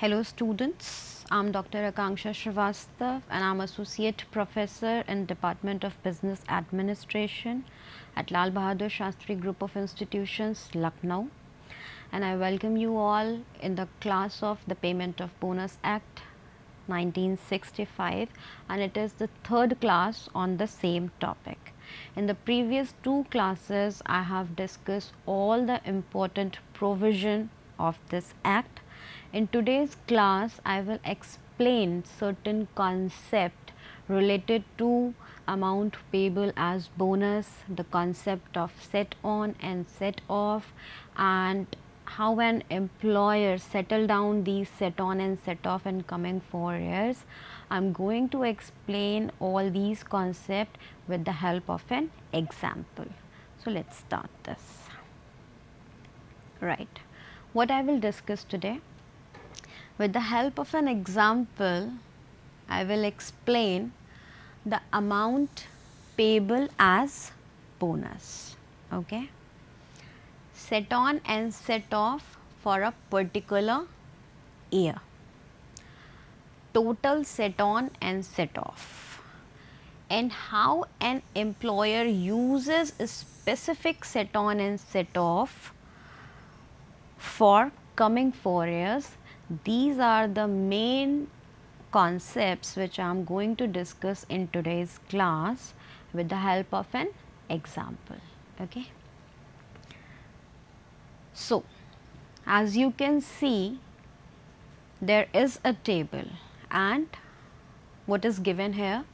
Hello students, I am Dr. Akanksha Srivastav and I am Associate Professor in Department of Business Administration at Lal Bahadur Shastri Group of Institutions, Lucknow and I welcome you all in the class of the Payment of Bonus Act 1965 and it is the third class on the same topic. In the previous two classes I have discussed all the important provision of this act in today's class, I will explain certain concept related to amount payable as bonus, the concept of set on and set off and how an employer settle down these set on and set off in coming 4 years. I am going to explain all these concept with the help of an example. So, let us start this. Right. What I will discuss today? With the help of an example, I will explain the amount payable as bonus. Okay. Set on and set off for a particular year. Total set on and set off and how an employer uses a specific set on and set off for coming 4 years these are the main concepts which I am going to discuss in today's class with the help of an example. Okay. So, as you can see there is a table and what is given here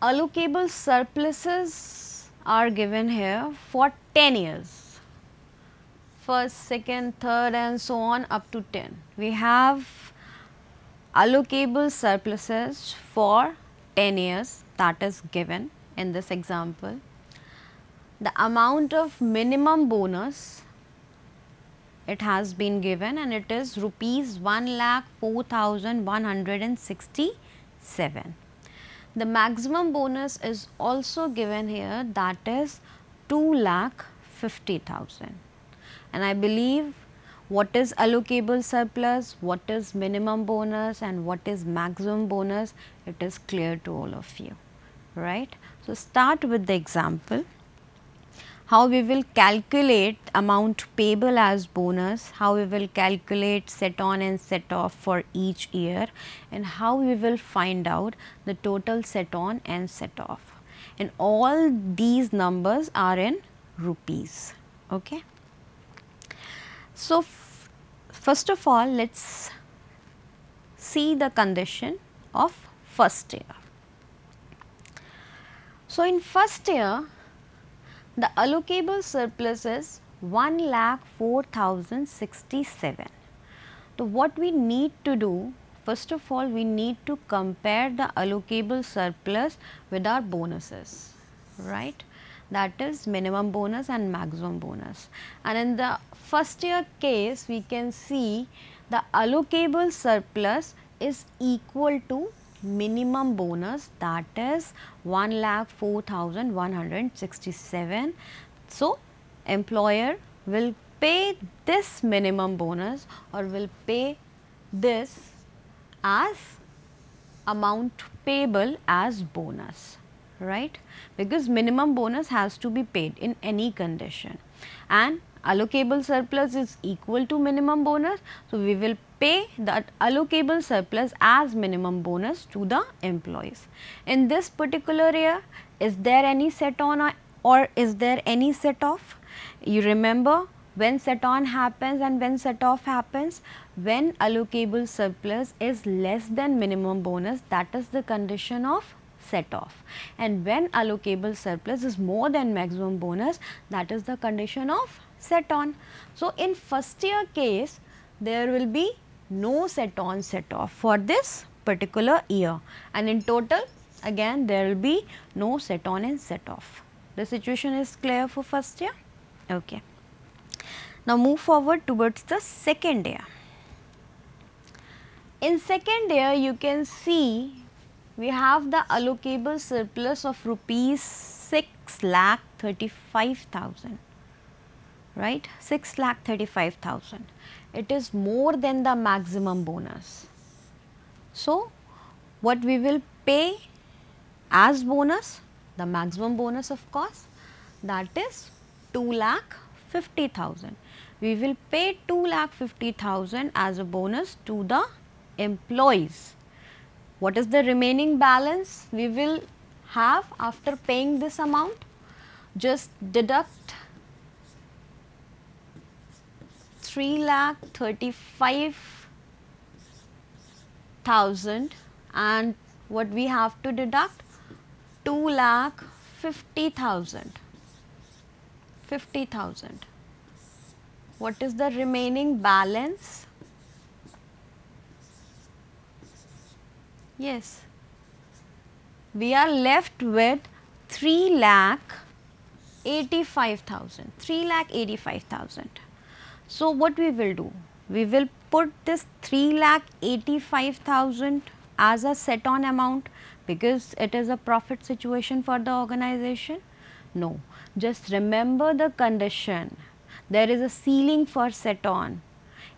allocable surpluses are given here for 10 years first, second, third and so on up to 10. We have allocable surpluses for 10 years that is given in this example. The amount of minimum bonus it has been given and it is rupees 1 lakh 4167. The maximum bonus is also given here that is 2 lakh 50,000 and I believe what is allocable surplus, what is minimum bonus and what is maximum bonus, it is clear to all of you, right. So, start with the example how we will calculate amount payable as bonus, how we will calculate set on and set off for each year and how we will find out the total set on and set off and all these numbers are in rupees. Okay. So, first of all let us see the condition of first year. So, in first year the allocable surplus is 1 lakh 4067. So, what we need to do first of all we need to compare the allocable surplus with our bonuses right that is minimum bonus and maximum bonus. And in the first year case we can see the allocable surplus is equal to minimum bonus that is 1 lakh 4167. So, employer will pay this minimum bonus or will pay this as amount payable as bonus right because minimum bonus has to be paid in any condition and allocable surplus is equal to minimum bonus. So, we will pay that allocable surplus as minimum bonus to the employees. In this particular year is there any set on or is there any set off? You remember when set on happens and when set off happens when allocable surplus is less than minimum bonus that is the condition of set off and when allocable surplus is more than maximum bonus that is the condition of set on. So, in first year case there will be no set on set off for this particular year and in total again there will be no set on and set off. The situation is clear for first year. Okay. Now, move forward towards the second year. In second year you can see we have the allocable surplus of rupees 6 lakh 35,000. right 6 lakh 35,000. It is more than the maximum bonus. So, what we will pay as bonus, the maximum bonus of course that is 2 lakh 50,000. We will pay 2 lakh 50,000 as a bonus to the employees. What is the remaining balance we will have after paying this amount? Just deduct 3 lakh 35 thousand and what we have to deduct? 2 lakh 50 thousand. 50 thousand. What is the remaining balance yes we are left with 3 lakh 85,000 3 lakh 85,000 so what we will do we will put this 3 lakh 85,000 as a set on amount because it is a profit situation for the organization? No, just remember the condition. There is a ceiling for set on.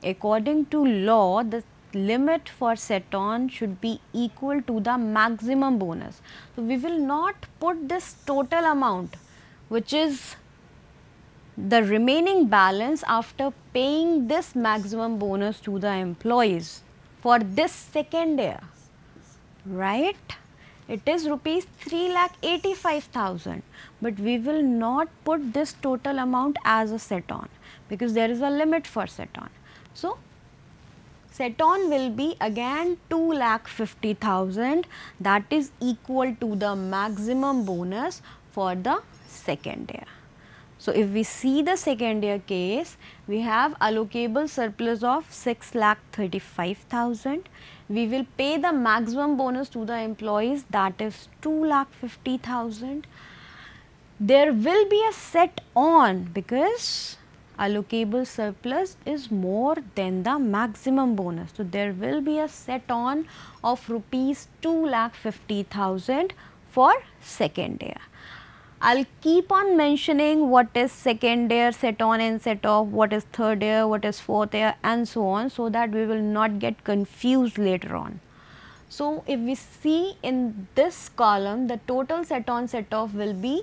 According to law, the limit for set on should be equal to the maximum bonus. So, we will not put this total amount which is the remaining balance after paying this maximum bonus to the employees for this second year, right? It is rupees 3 lakh 85,000, but we will not put this total amount as a set on because there is a limit for set on. So, set on will be again 2 lakh 50,000 that is equal to the maximum bonus for the second year. So, if we see the second year case, we have allocable surplus of 6 lakh 35,000. We will pay the maximum bonus to the employees that is 2 lakh 50,000. There will be a set on because allocable surplus is more than the maximum bonus. So, there will be a set on of rupees 2 lakh 50,000 for second year. I'll keep on mentioning what is second year set on and set off, what is third year, what is fourth year and so on so that we will not get confused later on. So, if we see in this column the total set on set off will be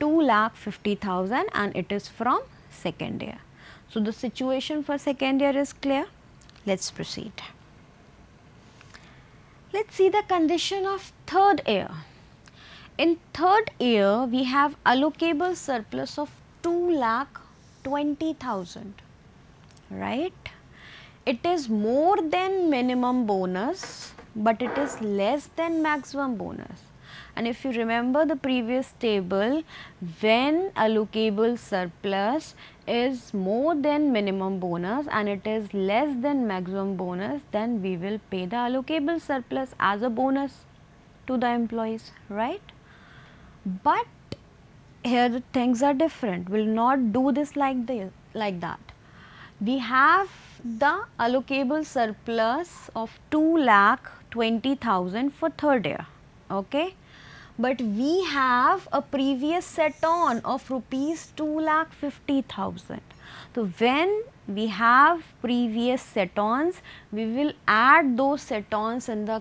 2 lakh 50,000 and it is from second year. So, the situation for second year is clear. Let us proceed. Let us see the condition of third year. In third year, we have allocable surplus of 2 lakh 20,000, right? It is more than minimum bonus, but it is less than maximum bonus. And if you remember the previous table, when allocable surplus is more than minimum bonus and it is less than maximum bonus, then we will pay the allocable surplus as a bonus to the employees, right? but here things are different. We will not do this like this like that. We have the allocable surplus of 2 lakh 20000 for third year okay but we have a previous set on of rupees 2 lakh 50000 so when we have previous set ons we will add those set ons in the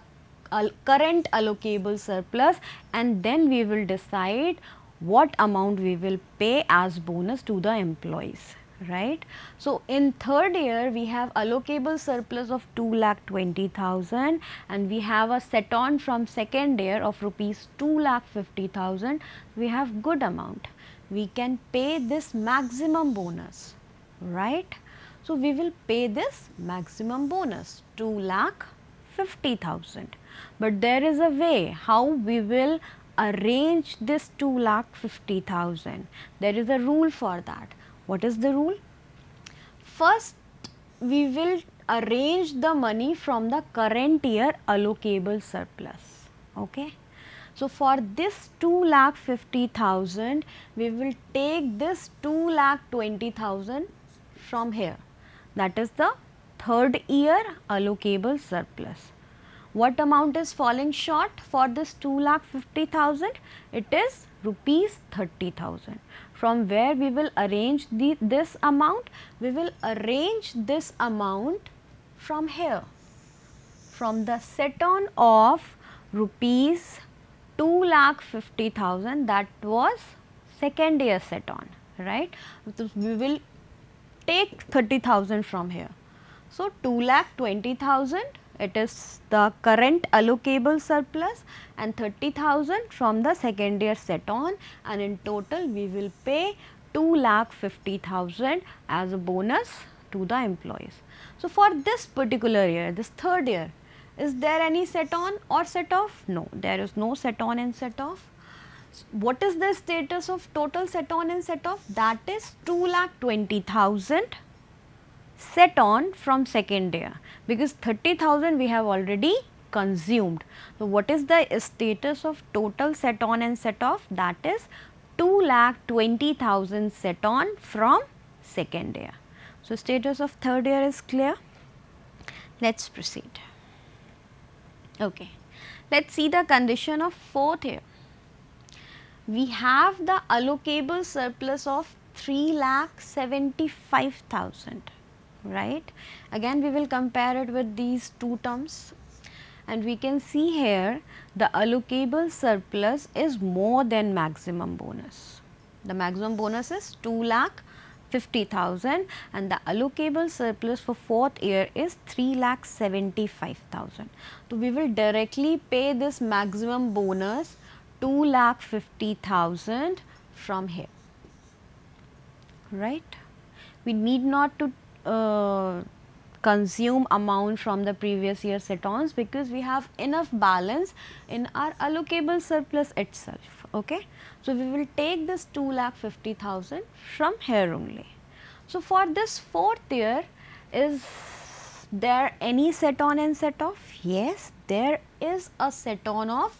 uh, current allocable surplus and then we will decide what amount we will pay as bonus to the employees right. So, in third year we have allocable surplus of 2 lakh 20,000 and we have a set on from second year of rupees 2 lakh 50,000 we have good amount we can pay this maximum bonus right. So, we will pay this maximum bonus 2 lakh 50,000 but there is a way how we will arrange this 2 lakh 50,000. There is a rule for that. What is the rule? First, we will arrange the money from the current year allocable surplus. Okay. So, for this 2 lakh 50,000, we will take this 2 lakh 20,000 from here. That is the third year allocable surplus. What amount is falling short for this 2 lakh 50,000? It is rupees 30,000. From where we will arrange the, this amount? We will arrange this amount from here, from the set on of rupees 2 lakh 50,000 that was second year set on, right. So, we will take 30,000 from here. So, 2 lakh 20,000 it is the current allocable surplus and 30,000 from the second year set on and in total we will pay 2 lakh 50,000 as a bonus to the employees. So, for this particular year, this third year, is there any set on or set off? No, there is no set on and set off. What is the status of total set on and set off? That is 2 lakh 20,000 set on from second year because 30,000 we have already consumed. So, what is the status of total set on and set off? That is 2 lakh 20,000 set on from second year. So, status of third year is clear. Let us proceed. Okay. Let us see the condition of fourth year. We have the allocable surplus of 3 lakh 75,000 right. Again we will compare it with these two terms and we can see here the allocable surplus is more than maximum bonus. The maximum bonus is 2 lakh 50,000 and the allocable surplus for fourth year is 3 lakh 75,000. So, we will directly pay this maximum bonus 2 lakh 50,000 from here, right. We need not to uh, consume amount from the previous year set-ons because we have enough balance in our allocable surplus itself. Okay. So, we will take this 2 lakh 50,000 from here only. So, for this fourth year is there any set on and set off? Yes, there is a set on of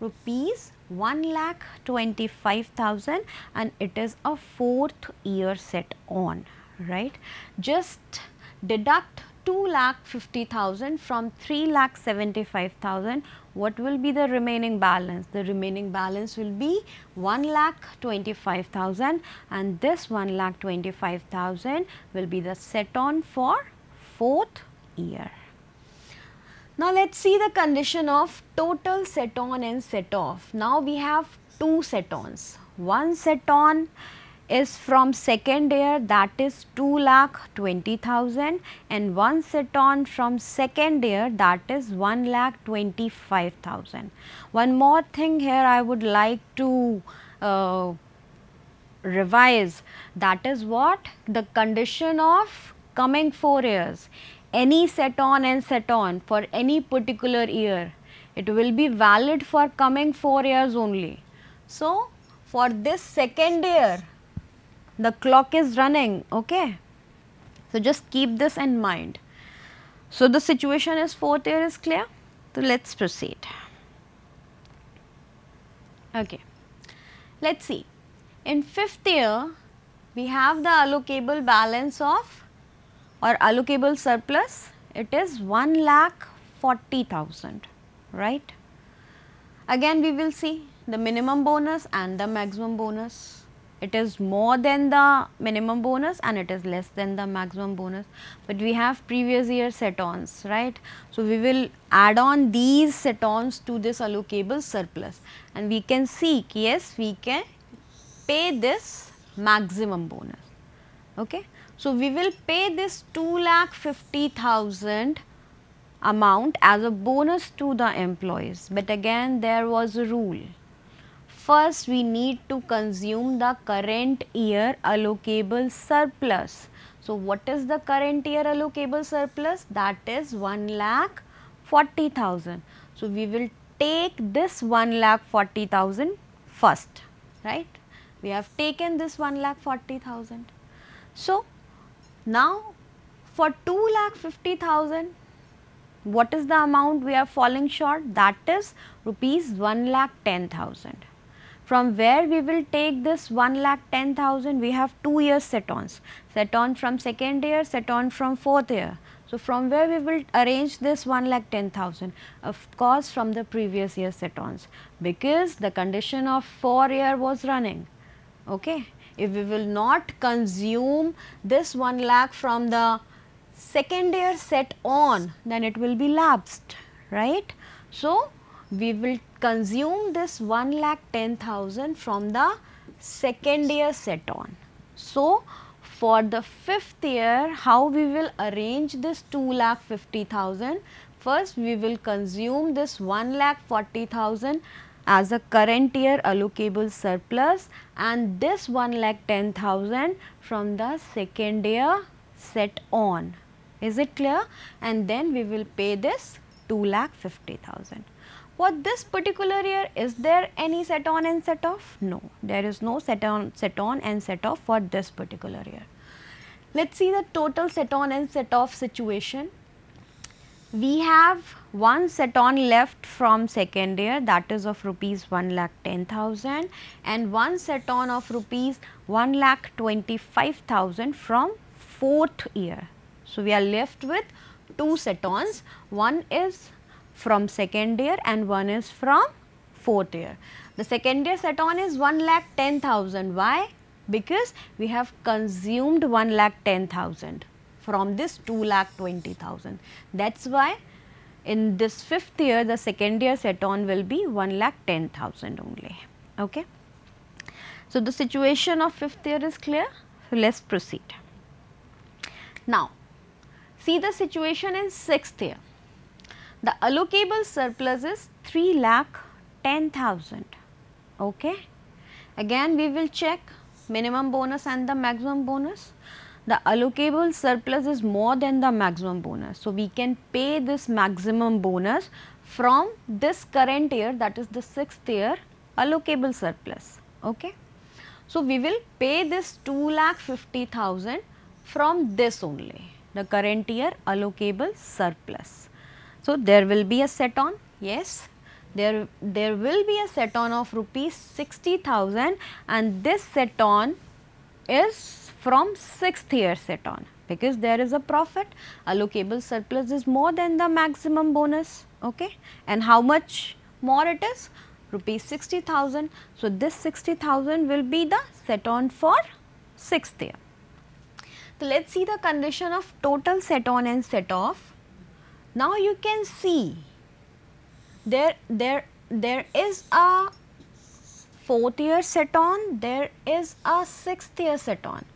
rupees 1 lakh 25,000 and it is a fourth year set on right. Just deduct 2 lakh 50,000 from 3 lakh 75,000, what will be the remaining balance? The remaining balance will be 1 lakh 25,000 and this 1 lakh 25,000 will be the set on for 4th year. Now, let us see the condition of total set on and set off. Now, we have two set ons. One set on is from second year that is 2 lakh 20,000 and one set on from second year that is 1 lakh 25,000. One more thing here I would like to uh, revise that is what the condition of coming 4 years any set on and set on for any particular year it will be valid for coming 4 years only. So, for this second year the clock is running okay? So just keep this in mind. So the situation is fourth year is clear. So let's proceed. Okay. Let's see. In fifth year we have the allocable balance of or allocable surplus it is 1 lakh 40,000 right? Again we will see the minimum bonus and the maximum bonus it is more than the minimum bonus and it is less than the maximum bonus, but we have previous year set-ons, right. So, we will add on these set-ons to this allocable surplus and we can see yes we can pay this maximum bonus. Okay. So, we will pay this 2 lakh 50,000 amount as a bonus to the employees, but again there was a rule First, we need to consume the current year allocable surplus. So, what is the current year allocable surplus? That is 1 lakh 40,000. So, we will take this 1 lakh 40,000 first, right? We have taken this 1 lakh 40,000. So, now for 2 lakh 50,000, what is the amount we are falling short? That is rupees 1 lakh 10,000. From where we will take this 1 lakh 10,000, we have 2 years set-ons, set-on from second year, set-on from fourth year. So, from where we will arrange this 1 lakh 10,000? Of course, from the previous year set-ons because the condition of 4 year was running. Okay. if we will not consume this 1 lakh from the second year set on then it will be lapsed right. So, we will consume this 1 lakh 10,000 from the second year set on. So, for the fifth year how we will arrange this 2 lakh 50,000 first we will consume this 1 lakh 40,000 as a current year allocable surplus and this 1 lakh 10,000 from the second year set on. Is it clear? And then we will pay this 2 lakh 50,000. For this particular year, is there any set on and set off? No, there is no set on, set on and set off for this particular year. Let us see the total set on and set off situation. We have one set on left from second year that is of rupees 1 lakh 10,000 and one set on of rupees 1 lakh 25,000 from fourth year. So, we are left with two set ons, one is from second year and one is from fourth year. The second year set on is 1 lakh 10,000. Why? Because we have consumed 1 lakh 10,000 from this 2 lakh 20,000. That is why in this fifth year the second year set on will be 1 lakh 10,000 only. Okay. So, the situation of fifth year is clear. So, let us proceed. Now, see the situation in sixth year. The allocable surplus is 3 lakh 10,000. Okay. Again we will check minimum bonus and the maximum bonus. The allocable surplus is more than the maximum bonus. So, we can pay this maximum bonus from this current year that is the 6th year allocable surplus. Okay. So, we will pay this 2 lakh 50,000 from this only the current year allocable surplus. So, there will be a set on, yes, there, there will be a set on of rupees 60,000 and this set on is from 6th year set on because there is a profit. Allocable surplus is more than the maximum bonus okay? And how much more it is? Rupees 60,000 so this 60,000 will be the set on for 6th year. So let's see the condition of total set on and set off now you can see there, there, there is a fourth year set on, there is a sixth year set on,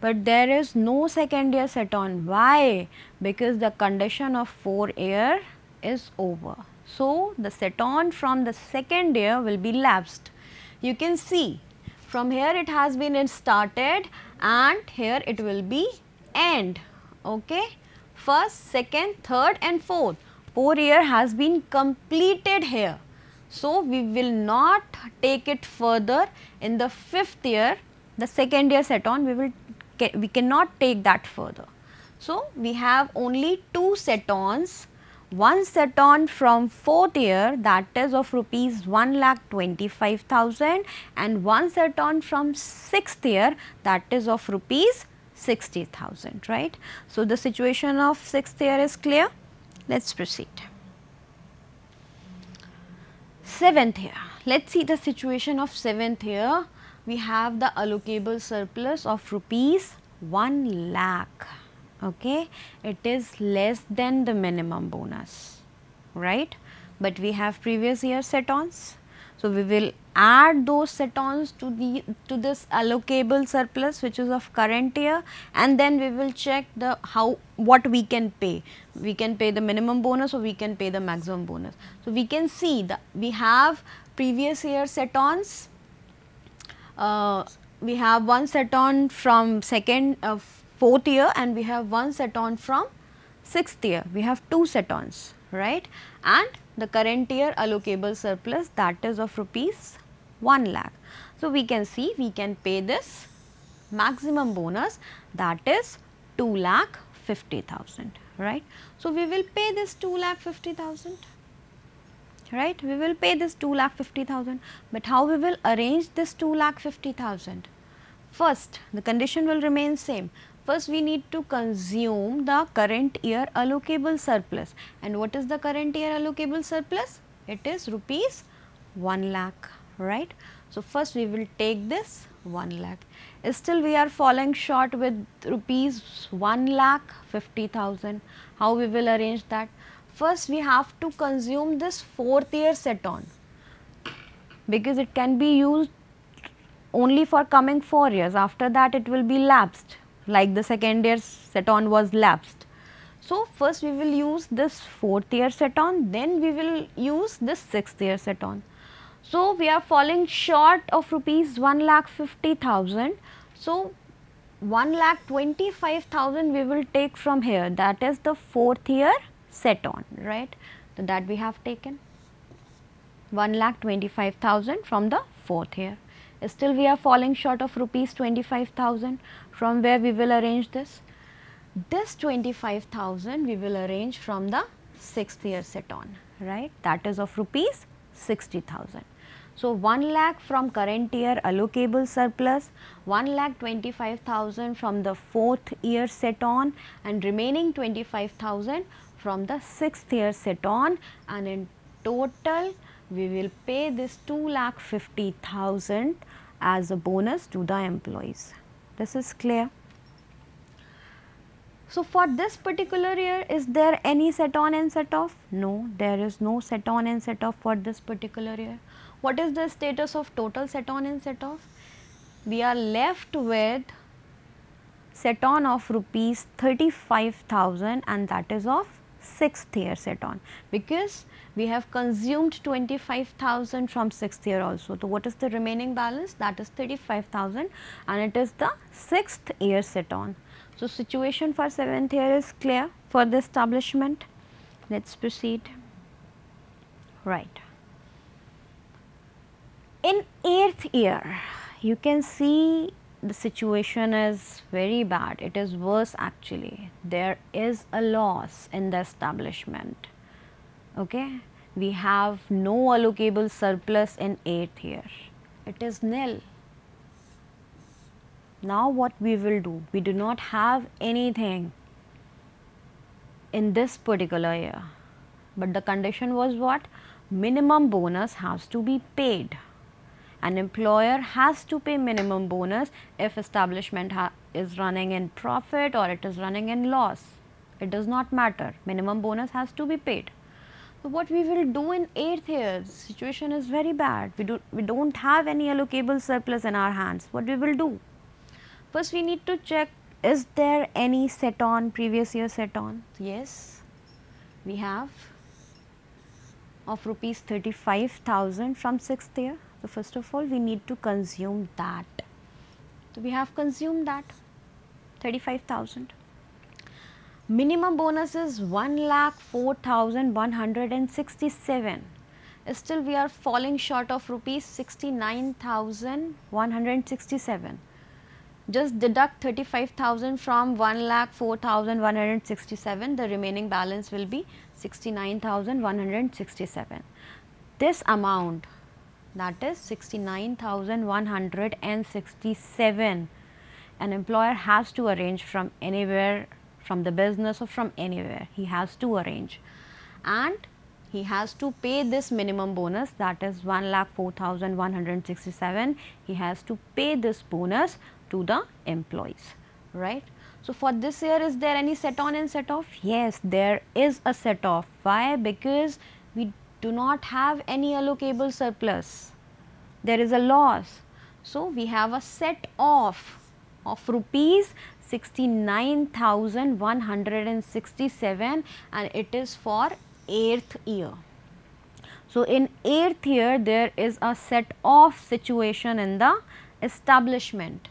but there is no second year set on. Why? Because the condition of 4 year is over. So, the set on from the second year will be lapsed. You can see from here it has been started and here it will be end. Okay first, second, third and fourth. Four year has been completed here. So, we will not take it further in the fifth year, the second year set on, we will we cannot take that further. So, we have only two set ons, one set on from fourth year that is of rupees 1 lakh 25,000 and one set on from sixth year that is of rupees 60,000 right. So, the situation of 6th year is clear. Let us proceed. 7th year, let us see the situation of 7th year. We have the allocable surplus of rupees 1 lakh, okay. It is less than the minimum bonus, right. But we have previous year set-ons. So, we will add those set-ons to the to this allocable surplus which is of current year and then we will check the how what we can pay. We can pay the minimum bonus or we can pay the maximum bonus. So, we can see that we have previous year set-ons, uh, we have one set-on from second uh, fourth year and we have one set-on from sixth year. We have two set-ons right and the current year allocable surplus that is of rupees 1 lakh. So, we can see we can pay this maximum bonus that is 2 lakh 50,000 right. So, we will pay this 2 lakh 50,000 right? We will pay this 2 lakh 50,000 but how we will arrange this 2 lakh 50,000 first the condition will remain same. First we need to consume the current year allocable surplus. And what is the current year allocable surplus? It is rupees 1 lakh right. So, first we will take this 1 lakh. Still we are falling short with rupees 1 lakh 50,000. How we will arrange that? First we have to consume this fourth year set on because it can be used only for coming 4 years. After that it will be lapsed like the second year set on was lapsed. So, first we will use this fourth year set on then we will use this sixth year set on. So, we are falling short of rupees 1 lakh 50,000. So, 1 lakh 25,000 we will take from here that is the fourth year set on right. So, that we have taken 1 lakh 25,000 from the fourth year. Still we are falling short of rupees 25,000 from where we will arrange this. This 25,000 we will arrange from the sixth year set on right that is of rupees 60,000. So, 1 lakh from current year allocable surplus, 1 lakh 25,000 from the fourth year set on and remaining 25,000 from the sixth year set on and in total we will pay this 2 lakh 50,000 as a bonus to the employees. This is clear. So, for this particular year is there any set on and set off? No, there is no set on and set off for this particular year. What is the status of total set on and set off? We are left with set on of rupees 35,000 and that is of 6th year set on because we have consumed 25,000 from 6th year also. So, what is the remaining balance? That is 35,000 and it is the 6th year set on. So, situation for 7th year is clear for the establishment. Let us proceed. Right. In 8th year, you can see the situation is very bad, it is worse actually. There is a loss in the establishment. Okay? We have no allocable surplus in 8th year, it is nil. Now what we will do? We do not have anything in this particular year, but the condition was what? Minimum bonus has to be paid an employer has to pay minimum bonus if establishment is running in profit or it is running in loss. It does not matter, minimum bonus has to be paid. So, what we will do in 8th year, situation is very bad, we, do, we do not have any allocable surplus in our hands, what we will do? First we need to check is there any set on previous year set on? Yes, we have of rupees 35,000 from 6th year. So, first of all we need to consume that. So, we have consumed that 35,000. Minimum bonus is 1 lakh 4167. Still we are falling short of rupees 69,167. Just deduct 35,000 from 1 lakh 4167 the remaining balance will be 69,167. This amount that is 69,167 an employer has to arrange from anywhere from the business or from anywhere he has to arrange and he has to pay this minimum bonus that is 1 lakh 4167 he has to pay this bonus to the employees right. So, for this year is there any set on and set off? Yes, there is a set off. Why? Because we do not have any allocable surplus, there is a loss. So, we have a set off of rupees 69,167 and it is for 8th year. So, in 8th year there is a set off situation in the establishment.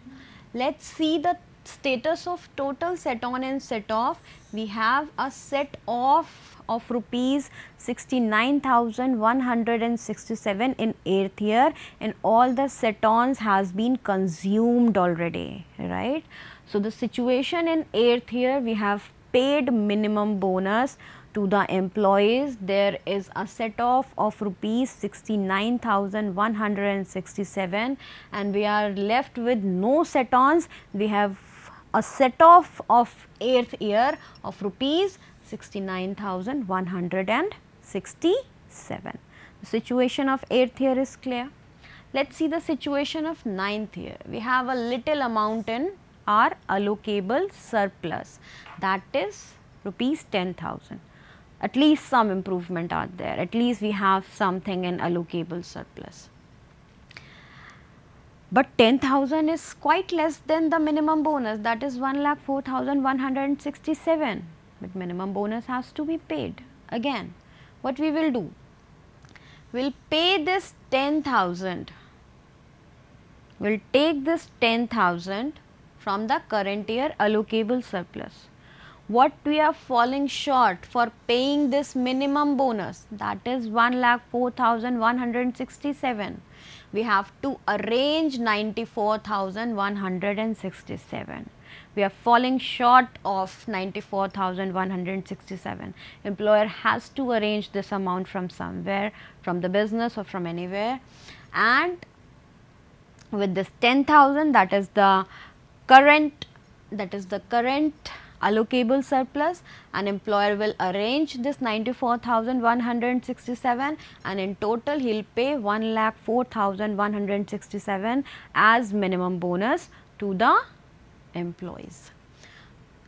Let us see the status of total set on and set off. We have a set off of rupees 69,167 in 8th year and all the set-ons has been consumed already, right. So, the situation in 8th year we have paid minimum bonus to the employees there is a set off of rupees 69,167 and we are left with no set ons we have a set off of 8th year of rupees 69,167. The situation of 8th year is clear. let us see the situation of ninth year. We have a little amount in our allocable surplus that is rupees 10,000. At least some improvement are there, at least we have something in allocable surplus. But 10,000 is quite less than the minimum bonus that is 1,04,167 but minimum bonus has to be paid. Again what we will do? We will pay this 10,000 we will take this 10,000 from the current year allocable surplus. What we are falling short for paying this minimum bonus that is 1,04,167. We have to arrange 94,167. We are falling short of 94,167. Employer has to arrange this amount from somewhere, from the business or from anywhere and with this 10,000 that is the current that is the current allocable surplus an employer will arrange this 94,167 and in total he will pay 1,04,167 as minimum bonus to the employees.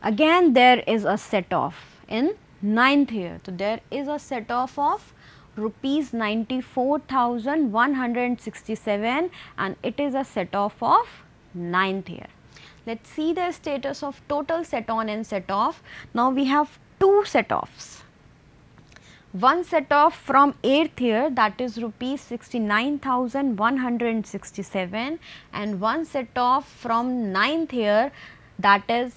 Again there is a set off in ninth year. So, there is a set off of rupees 94,167 and it is a set off of 9th year. Let us see the status of total set on and set off. Now, we have two set offs. One set off from 8th year that is rupees 69,167 and one set off from 9th year that is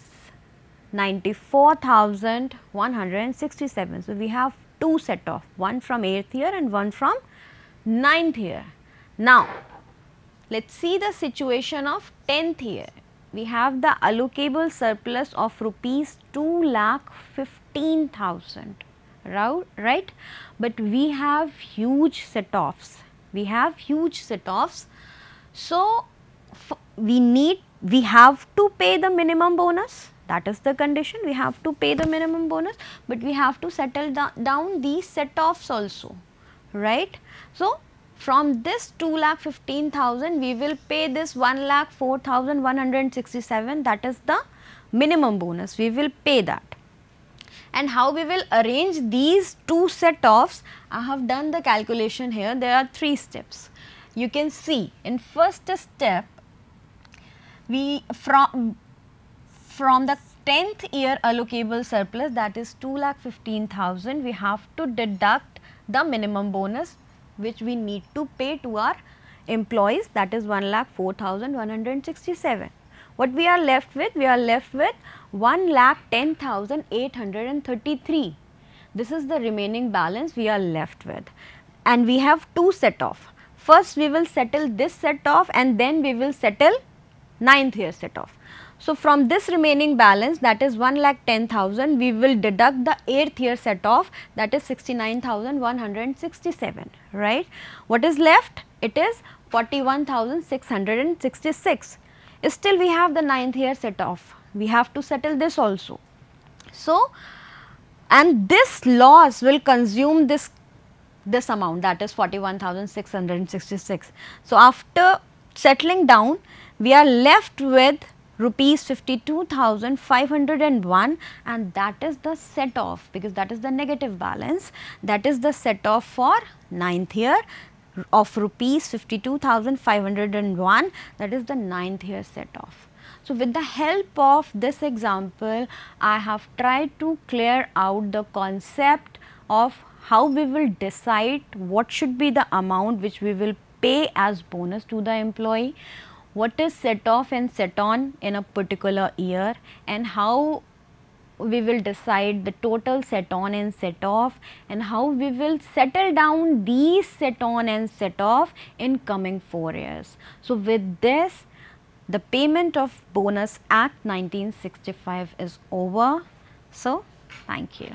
94,167. So, we have two set off, one from 8th year and one from 9th year. Now, let us see the situation of 10th year. We have the allocable surplus of rupees 2 lakh 15,000, right? But we have huge set offs, we have huge set offs. So, we need, we have to pay the minimum bonus that is the condition we have to pay the minimum bonus, but we have to settle down these set offs also right. So, from this 2 lakh 15,000 we will pay this 1 lakh 4,167 that is the minimum bonus we will pay that. And how we will arrange these two set offs I have done the calculation here there are 3 steps. You can see in first step we from from the 10th year allocable surplus that is 2 lakh 15,000 we have to deduct the minimum bonus which we need to pay to our employees that is 1 lakh 4,167. What we are left with? We are left with 1 lakh 10,833. This is the remaining balance we are left with and we have two set off. First we will settle this set off and then we will settle 9th year set off. So, from this remaining balance that is 1 lakh 10,000 we will deduct the 8th year set off that is 69,167 right. What is left? It is 41,666. Still we have the 9th year set off we have to settle this also. So, and this loss will consume this this amount that is 41,666. So, after settling down we are left with rupees 52,501 and that is the set off because that is the negative balance. That is the set off for 9th year of rupees 52,501 that is the 9th year set off. So, with the help of this example I have tried to clear out the concept of how we will decide what should be the amount which we will pay as bonus to the employee what is set off and set on in a particular year and how we will decide the total set on and set off and how we will settle down these set on and set off in coming 4 years. So, with this the payment of bonus act 1965 is over. So, thank you.